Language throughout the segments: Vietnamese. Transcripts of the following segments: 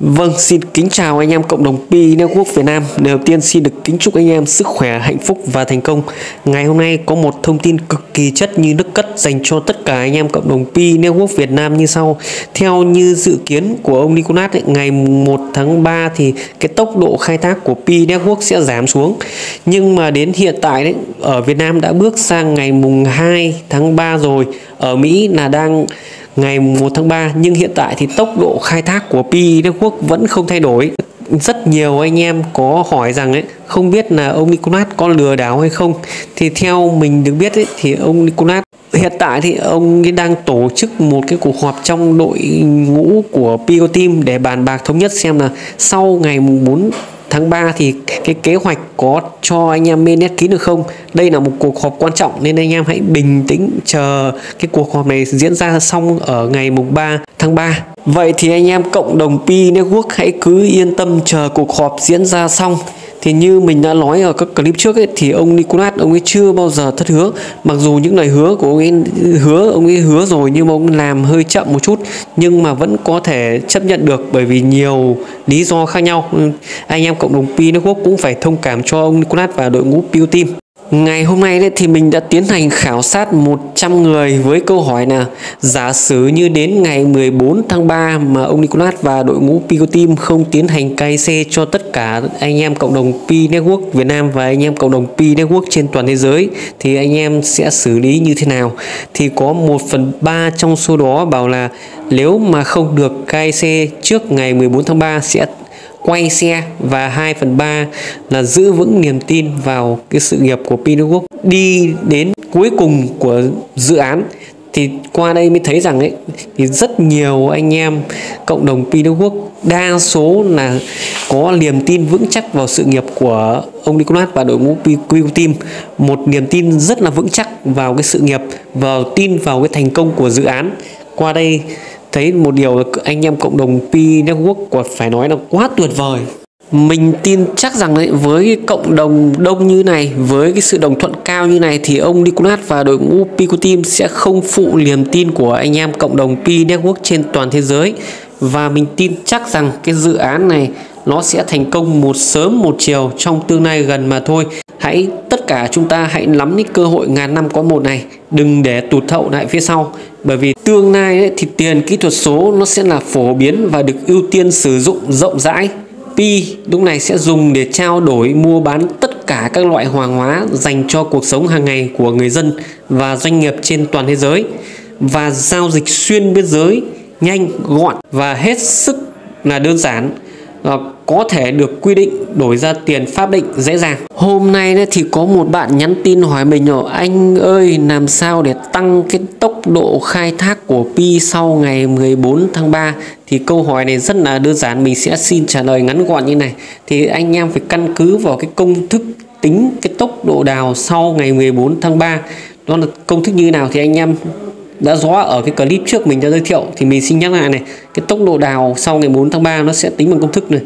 Vâng, xin kính chào anh em cộng đồng Pi Network Việt Nam. Đầu tiên xin được kính chúc anh em sức khỏe, hạnh phúc và thành công. Ngày hôm nay có một thông tin cực kỳ chất như nước cất dành cho tất cả anh em cộng đồng Pi Network Việt Nam như sau. Theo như dự kiến của ông Nicolas ấy, ngày 1 tháng 3 thì cái tốc độ khai thác của Pi Network sẽ giảm xuống. Nhưng mà đến hiện tại đấy ở Việt Nam đã bước sang ngày mùng 2 tháng 3 rồi. Ở Mỹ là đang ngày 1 tháng 3 nhưng hiện tại thì tốc độ khai thác của Pi Network vẫn không thay đổi. Rất nhiều anh em có hỏi rằng ấy không biết là ông Nicolas có lừa đảo hay không. Thì theo mình được biết ấy, thì ông Nicolas hiện tại thì ông ấy đang tổ chức một cái cuộc họp trong đội ngũ của Pico Team để bàn bạc thống nhất xem là sau ngày 4 tháng 3 thì cái kế hoạch có cho anh em mainnet kín được không? Đây là một cuộc họp quan trọng nên anh em hãy bình tĩnh chờ cái cuộc họp này diễn ra xong ở ngày mùng 3 tháng 3 vậy thì anh em cộng đồng Pi Network hãy cứ yên tâm chờ cuộc họp diễn ra xong thì như mình đã nói ở các clip trước ấy, thì ông Nicolas ông ấy chưa bao giờ thất hứa. Mặc dù những lời hứa của ông ấy hứa ông ấy hứa rồi nhưng mà ông làm hơi chậm một chút. Nhưng mà vẫn có thể chấp nhận được bởi vì nhiều lý do khác nhau. Anh em cộng đồng Pi Network cũng phải thông cảm cho ông Nicolas và đội ngũ Pew Team. Ngày hôm nay đấy thì mình đã tiến hành khảo sát 100 người với câu hỏi là, giả sử như đến ngày 14 tháng 3 mà ông Nicolas và đội ngũ Pico Team không tiến hành KIC cho tất cả anh em cộng đồng Pi Network Việt Nam và anh em cộng đồng Pi Network trên toàn thế giới, thì anh em sẽ xử lý như thế nào? Thì có 1 phần 3 trong số đó bảo là, nếu mà không được KIC trước ngày 14 tháng 3 sẽ quay xe và 2 phần 3 là giữ vững niềm tin vào cái sự nghiệp của Pinagok đi đến cuối cùng của dự án thì qua đây mới thấy rằng ấy, thì rất nhiều anh em cộng đồng Pinagok đa số là có niềm tin vững chắc vào sự nghiệp của ông Nicolas và đội ngũ PQ Team. Một niềm tin rất là vững chắc vào cái sự nghiệp, vào tin vào cái thành công của dự án. Qua đây thấy một điều là anh em cộng đồng Pi Network của phải nói là quá tuyệt vời. Mình tin chắc rằng đấy với cộng đồng đông như này, với cái sự đồng thuận cao như này thì ông Nicolas và đội ngũ Pico Team sẽ không phụ niềm tin của anh em cộng đồng Pi Network trên toàn thế giới. Và mình tin chắc rằng cái dự án này nó sẽ thành công một sớm một chiều trong tương lai gần mà thôi. Hãy tất cả chúng ta hãy nắm những cơ hội ngàn năm có một này đừng để tụt hậu lại phía sau. Bởi vì tương lai ấy, thì tiền kỹ thuật số nó sẽ là phổ biến và được ưu tiên sử dụng rộng rãi. Pi lúc này sẽ dùng để trao đổi mua bán tất cả các loại hàng hóa dành cho cuộc sống hàng ngày của người dân và doanh nghiệp trên toàn thế giới. Và giao dịch xuyên biên giới nhanh gọn và hết sức là đơn giản. Ờ, có thể được quy định đổi ra tiền pháp định dễ dàng. Hôm nay thì có một bạn nhắn tin hỏi mình rồi anh ơi, làm sao để tăng cái tốc độ khai thác của Pi sau ngày 14 tháng 3 thì câu hỏi này rất là đơn giản, mình sẽ xin trả lời ngắn gọn như này. Thì anh em phải căn cứ vào cái công thức tính cái tốc độ đào sau ngày 14 tháng 3 đó là công thức như nào thì anh em đã rõ ở cái clip trước mình đã giới thiệu thì mình xin nhắc lại này, cái tốc độ đào sau ngày 4 tháng 3 nó sẽ tính bằng công thức này,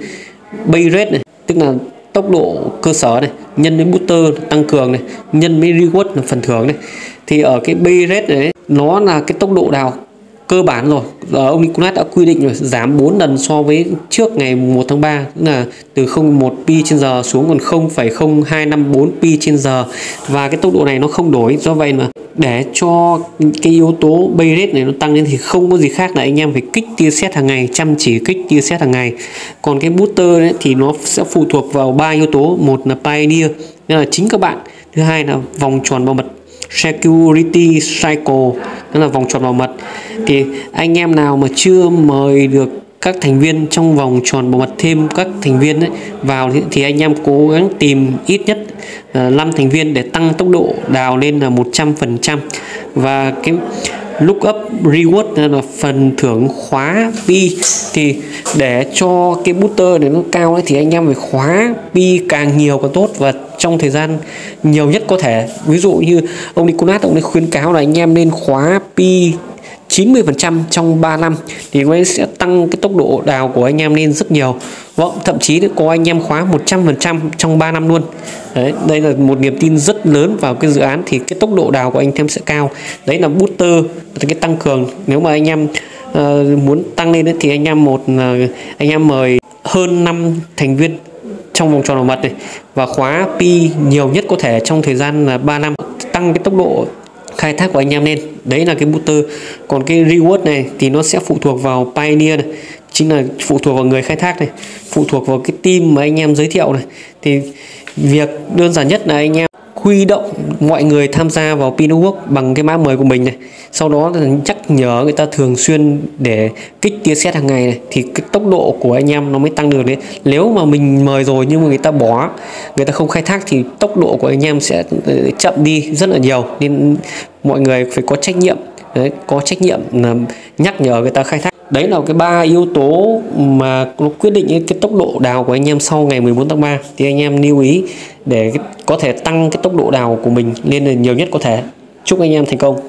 bay rate này, tức là tốc độ cơ sở này, nhân với booster tăng cường này, nhân với reward là phần thưởng này. Thì ở cái bay rate này nó là cái tốc độ đào cơ bản rồi. Omicron ông đã quy định rồi giảm 4 lần so với trước ngày 1 tháng 3 tức là từ 0,1 pi trên giờ xuống còn 0,0254 pi trên giờ. Và cái tốc độ này nó không đổi do vậy mà để cho cái yếu tố bay rate này nó tăng lên thì không có gì khác là anh em phải kích tia sét hàng ngày chăm chỉ kích tia sét hàng ngày. Còn cái booster ấy, thì nó sẽ phụ thuộc vào ba yếu tố. Một là pioneer nên là chính các bạn. Thứ hai là vòng tròn bảo mật security cycle tức là vòng tròn bảo mật. Thì anh em nào mà chưa mời được các thành viên trong vòng tròn bảo mật thêm các thành viên ấy vào thì, thì anh em cố gắng tìm ít nhất ờ, là 5 thành viên để tăng tốc độ đào lên là 100% và cái look up reward là phần thưởng khóa pi thì để cho cái booster này nó cao ấy, thì anh em phải khóa pi càng nhiều càng tốt và trong thời gian nhiều nhất có thể. Ví dụ như ông Nicolas ông ấy khuyến cáo là anh em nên khóa pi 90% trong 3 năm thì nó sẽ tăng cái tốc độ đào của anh em lên rất nhiều. Vâng thậm chí có anh em khóa 100% trong 3 năm luôn. Đấy đây là một niềm tin rất lớn vào cái dự án thì cái tốc độ đào của anh em sẽ cao. Đấy là booster là cái tăng cường. Nếu mà anh em uh, muốn tăng lên thì anh em một uh, anh em mời hơn 5 thành viên trong vòng tròn bảo mật này. Và khóa pi nhiều nhất có thể trong thời gian là 3 năm, tăng cái tốc độ khai thác của anh em lên. Đấy là cái booster. Còn cái reward này thì nó sẽ phụ thuộc vào pioneer này, chính là phụ thuộc vào người khai thác này, phụ thuộc vào cái team mà anh em giới thiệu này. Thì việc đơn giản nhất là anh em huy động mọi người tham gia vào Pinowork bằng cái mã mời của mình này. Sau đó là nhắc nhở người ta thường xuyên để kích tia xét hàng ngày này thì cái tốc độ của anh em nó mới tăng được đấy. Nếu mà mình mời rồi nhưng mà người ta bỏ người ta không khai thác thì tốc độ của anh em sẽ ờ, chậm đi rất là nhiều. Nên mọi người phải có trách nhiệm đấy, có trách nhiệm là nhắc nhở người ta khai thác. Đấy là cái ba yếu tố mà nó quyết định cái tốc độ đào của anh em sau ngày 14 tháng 3 thì anh em lưu ý để có thể tăng cái tốc độ đào của mình lên là nhiều nhất có thể. Chúc anh em thành công.